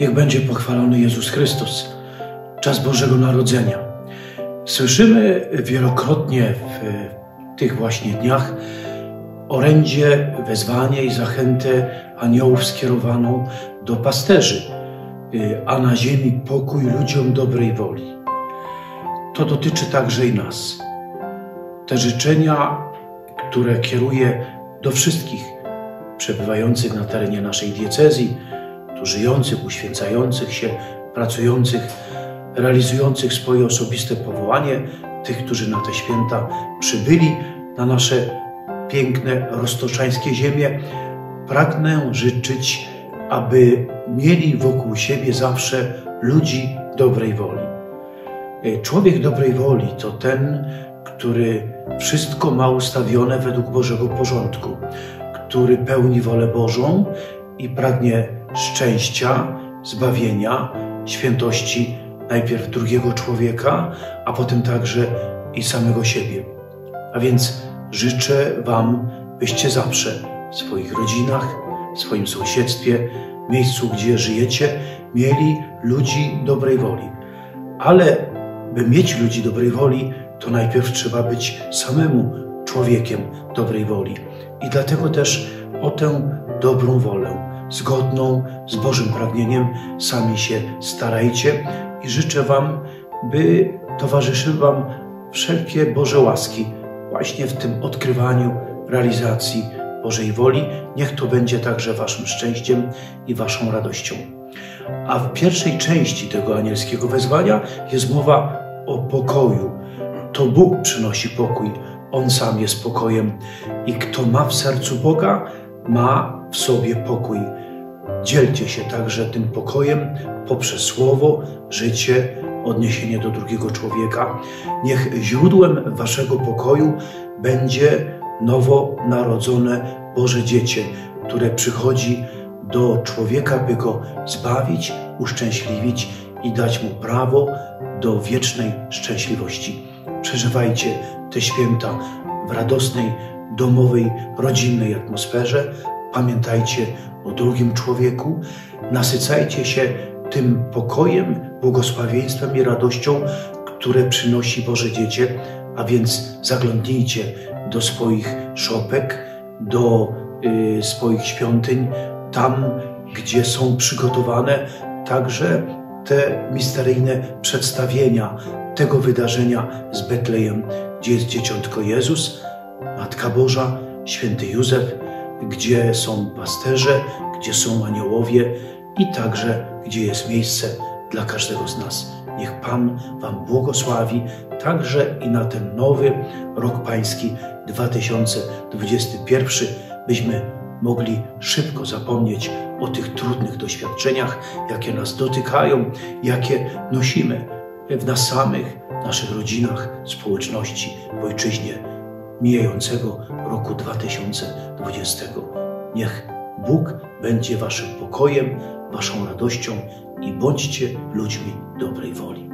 Niech będzie pochwalony Jezus Chrystus, czas Bożego Narodzenia. Słyszymy wielokrotnie w tych właśnie dniach orędzie, wezwanie i zachętę aniołów skierowaną do pasterzy, a na ziemi pokój ludziom dobrej woli. To dotyczy także i nas. Te życzenia, które kieruję do wszystkich przebywających na terenie naszej diecezji, tu żyjących, uświęcających się, pracujących, realizujących swoje osobiste powołanie, tych, którzy na te święta przybyli, na nasze piękne, roztoczańskie ziemie, pragnę życzyć, aby mieli wokół siebie zawsze ludzi dobrej woli. Człowiek dobrej woli to ten, który wszystko ma ustawione według Bożego porządku, który pełni wolę Bożą i pragnie szczęścia, zbawienia, świętości najpierw drugiego człowieka, a potem także i samego siebie. A więc życzę Wam, byście zawsze w swoich rodzinach, w swoim sąsiedztwie, miejscu, gdzie żyjecie, mieli ludzi dobrej woli. Ale by mieć ludzi dobrej woli, to najpierw trzeba być samemu człowiekiem dobrej woli. I dlatego też o tę dobrą wolę, zgodną z Bożym pragnieniem, sami się starajcie i życzę Wam, by towarzyszyły Wam wszelkie Boże łaski właśnie w tym odkrywaniu, realizacji Bożej woli. Niech to będzie także Waszym szczęściem i Waszą radością. A w pierwszej części tego anielskiego wezwania jest mowa o pokoju. To Bóg przynosi pokój, On sam jest pokojem i kto ma w sercu Boga, ma w sobie pokój. Dzielcie się także tym pokojem poprzez słowo, życie, odniesienie do drugiego człowieka. Niech źródłem waszego pokoju będzie nowo narodzone Boże Dziecię, które przychodzi do człowieka, by go zbawić, uszczęśliwić i dać mu prawo do wiecznej szczęśliwości. Przeżywajcie te święta w radosnej, domowej, rodzinnej atmosferze. Pamiętajcie o drugim człowieku. Nasycajcie się tym pokojem, błogosławieństwem i radością, które przynosi Boże Dziecię, a więc zaglądnijcie do swoich szopek, do y, swoich świątyń, tam, gdzie są przygotowane także te misteryjne przedstawienia tego wydarzenia z Betlejem, gdzie jest dzieciątko Jezus, Matka Boża, święty Józef, gdzie są pasterze, gdzie są aniołowie i także gdzie jest miejsce dla każdego z nas. Niech Pan Wam błogosławi także i na ten nowy rok Pański 2021, byśmy mogli szybko zapomnieć o tych trudnych doświadczeniach, jakie nas dotykają, jakie nosimy w nas samych, naszych rodzinach, społeczności, w ojczyźnie mijającego roku 2020. Niech Bóg będzie Waszym pokojem, Waszą radością i bądźcie ludźmi dobrej woli.